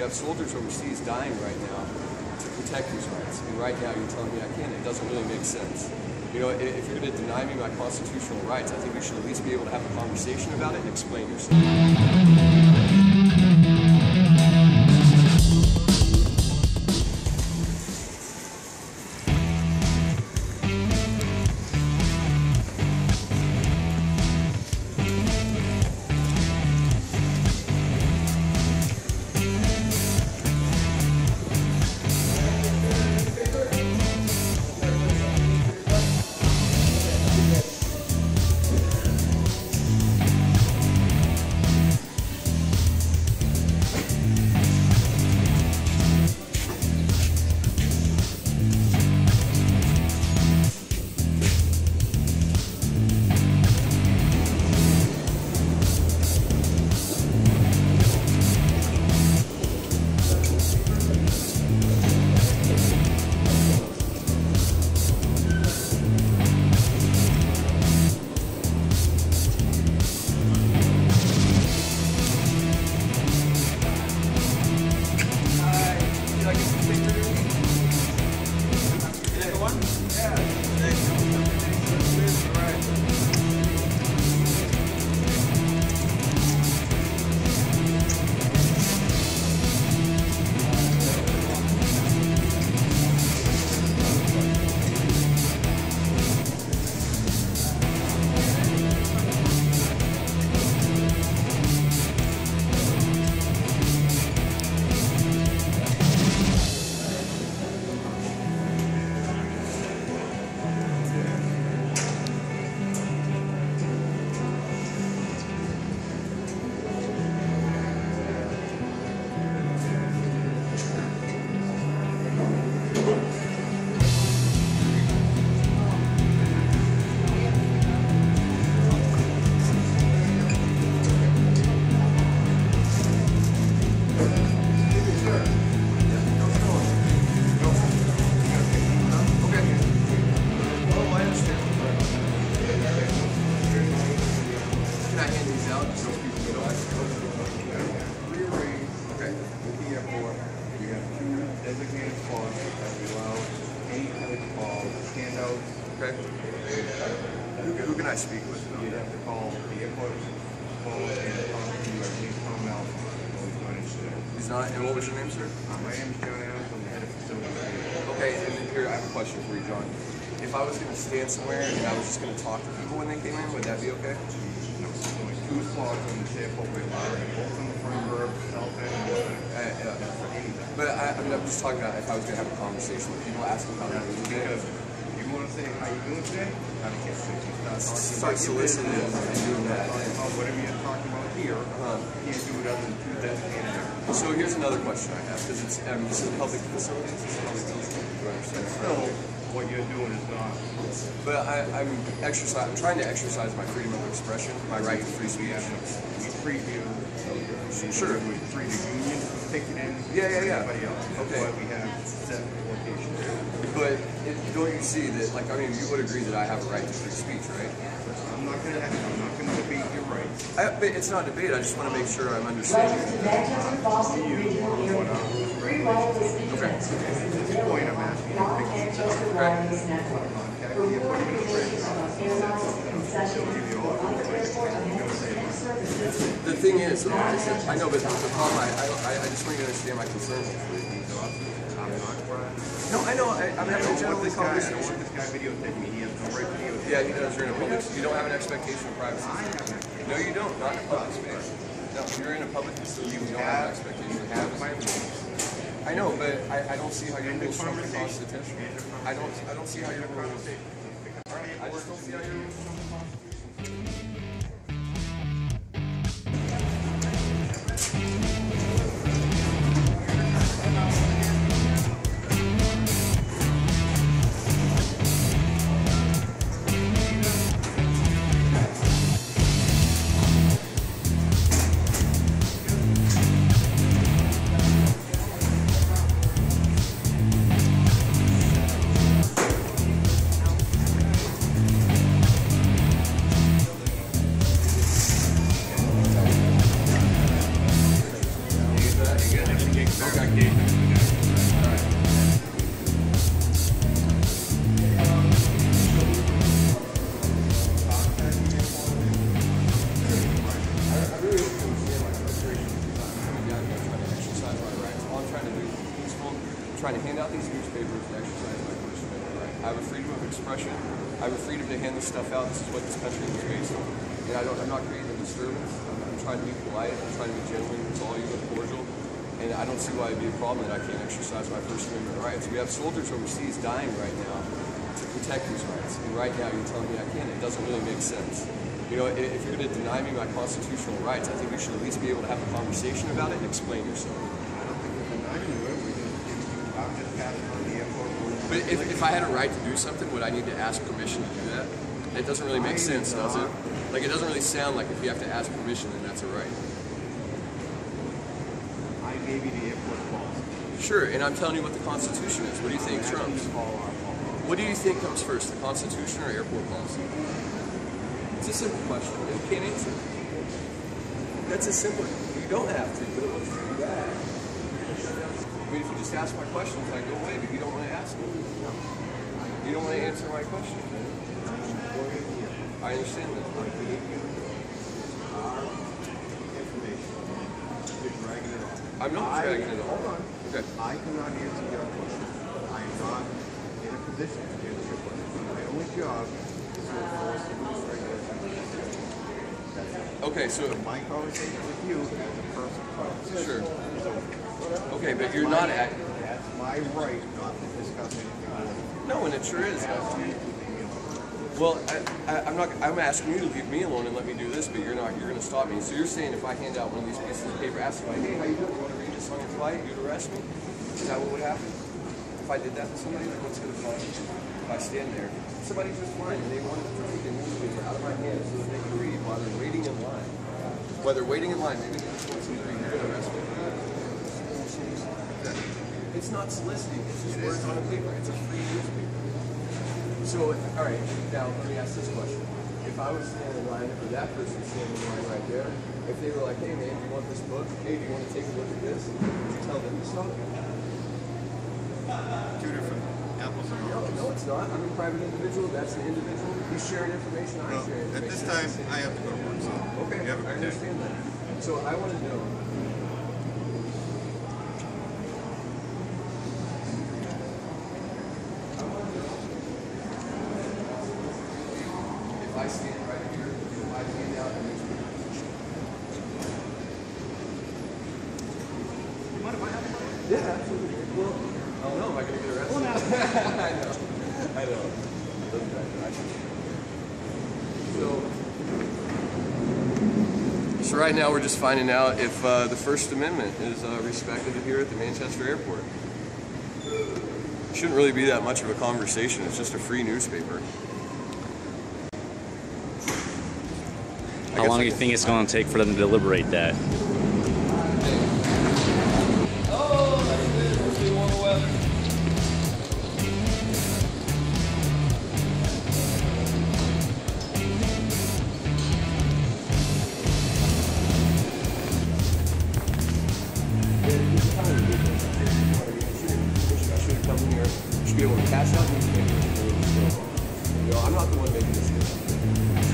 You have soldiers overseas dying right now to protect these rights, and right now you're telling me I can't. It doesn't really make sense. You know, if you're going to deny me my constitutional rights, I think we should at least be able to have a conversation about it and explain yourself. And what was your name, sir? Uh, my name is John Adams, I'm the head of facilities. Okay. And then here, I have a question for you, John. If I was going to stand somewhere and I was just going to talk to people when they came in, would that be okay? No, there's only two slots on this airport with both on the front verb, end, and west end. Uh, yeah. That's for anything. But I, I'm just talking about if I was going to have a conversation with people, asking how they're doing today. you want to say how you doing today, gotta get sick. Start talking Start about soliciting and doing that. About whatever you're talking about here, Uh-huh. you can't do it other than two designated. So here's another question I have because it's um, this is a public facilities. This is a public building. Do I understand? Still, what you're doing is not. But I, I'm exercise. I'm trying to exercise my freedom of expression, my right to free speech. We treat. Sure. We treat the union, take it in. Yeah, yeah, yeah. Everybody else. That's Okay. why we have set locations. But it, don't you see that? Like, I mean, you would agree that I have a right to free speech, right? I'm not gonna, I'm not gonna debate your rights. I, but it's not a debate. I just want to make sure I'm understanding. Okay. At this point, I'm asking you to pick these up. The airport administration. They'll give you all the information you're gonna say about it. The thing is, though, is that, I know, but the problem, I, I, I just want you to understand my concerns. I'm not trying. No, I know. I, I'm having a don't general want this guy, I want this guy videotaping me. He has no right videotape. Yeah, he does. You're in a public. You don't have an expectation of privacy. I have an No, you don't. Not in a public space. No, you're in a public facility. You don't have an expectation of privacy. I know, but I, I don't see how your End of rules trump the. Constitution. I don't. I don't see how your rules. I just don't see how your rules expression. I have a freedom to hand this stuff out. This is what this country was based on. And I don't, I'm not creating a disturbance. I'm, I'm trying to be polite. I'm trying to be genuine with all you and cordial. And I don't see why it'd be a problem that I can't exercise my First Amendment rights. We have soldiers overseas dying right now to protect these rights. And right now you're telling me I can't. It doesn't really make sense. You know, if you're going to deny me my constitutional rights, I think we should at least be able to have a conversation about it and explain yourself. I don't think we're denying you it, we're just giving you, just passing on the airport. But if, if I had a right to do something, would I need to ask permission to do that? It doesn't really make sense, does it? Like, it doesn't really sound like if you have to ask permission, then that's a right. I gave you the airport policy. Sure, and I'm telling you what the Constitution is. What do you think That's what trumps? you call our policy. What do you think comes first, the Constitution or airport policy? It's a simple question. You can't answer. it. That's a simple. You don't have to, but it looks pretty bad. I mean, if you just ask my questions, I go away, but you don't want to ask me. You don't want to answer my question. Go ahead here. I understand that. I gave you our information. You're dragging it on. I'm not I- dragging it on. Hold on. Okay. I cannot answer your question. I am not in a position to answer your question. My only job is to enforce the rules regulations. Okay, so So my conversation with you as a person talks. Sure. okay, but you're not. That's my right not to discuss anything No, and it sure is. you. Leave me alone. Well, I, I, I'm not. I'm asking you to leave me alone and let me do this, but you're not. You're going to stop me. So you're saying if I hand out one of these pieces of paper, ask somebody, hey, how you doing? You want to read this on your flight? You'd arrest me? Is that what would happen? If I did that to somebody, like what's going to cause? If I stand there, somebody's just flying and they wanted to take a newspaper out of my hand so that they can read while they're waiting in line. While they're waiting in line, maybe they just want to read. You're going to arrest me? It's not soliciting. It's just words on a paper. It's a free newspaper. So, all right, now let me ask this question. If I was standing in line, or that person standing in line right there, if they were like, hey man, do you want this book? Hey, do you want to take a look at this? Would you tell them to stop? Two different apples and No, no, it's not. I'm a private individual. That's an individual. He's sharing information. I'm Well, sharing at this time, I have to go to work, so Okay, you have a I understand that. So I want to know. If I stand right here, if I hand out a newspaper. Yeah, absolutely. Well, I know. Am I going to get arrested? I know. I know. So. So right now we're just finding out if uh, the First Amendment is uh, respected here at the Manchester Airport. Shouldn't really be that much of a conversation. It's just a free newspaper. I How long do you think it's going to take for them to deliberate that? Be able to pass out. You know, I'm not the one making this.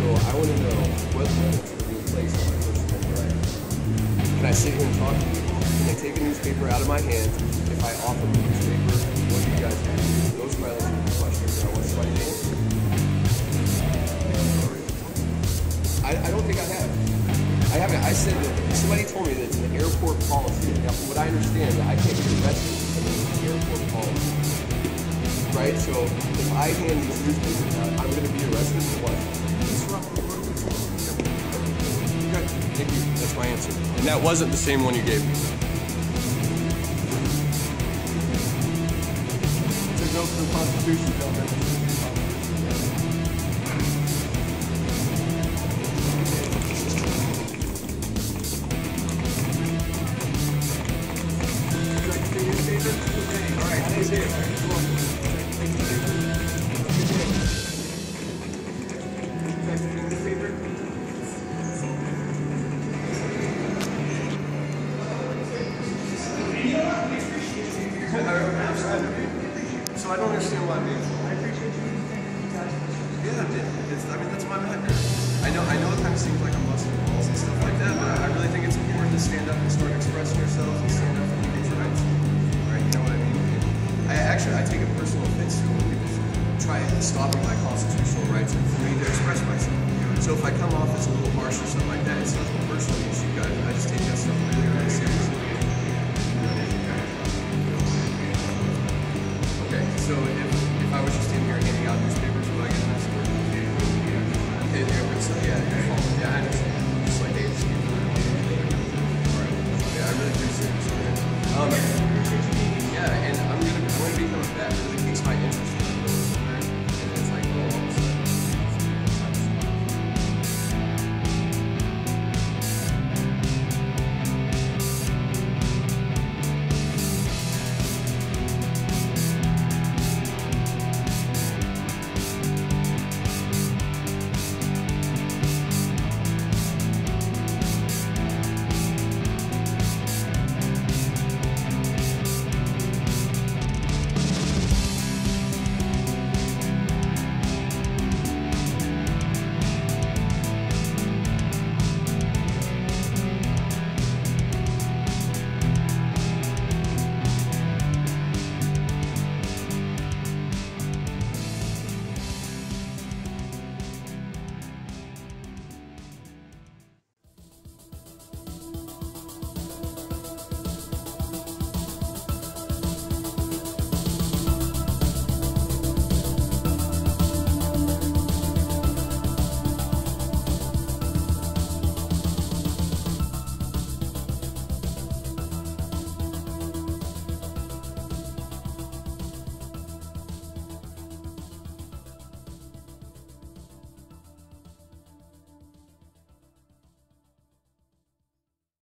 So I want to know what limits are being placed on my. Can I sit here and talk to people? Can I take a newspaper out of my hand? If I offer the newspaper, what do you guys do? Those are my legitimate questions that I want to answer. I, I don't think I have. I haven't. I said that somebody told me that it's an airport policy. Now, from what I understand, I can't get arrested it's an airport policy. Right? So if I hand these newspapers out, uh, I'm going to be arrested for what? Thank you. That's my answer. And that wasn't the same one you gave me. To go for the Constitution, So I don't understand why we. I appreciate you. Yeah, it- it's, I mean that's why I'm out here. I know I know it kind of seems like I'm busting balls and stuff like that, but I really think it's important to stand up and start expressing yourselves and stand up for people's rights. Right? You know what I mean? I actually I take a personal offense to when people try stopping my constitutional rights and for me to express myself. So if I come off as a little harsh or something like that, it's nothing personal against you guys. I just take that stuff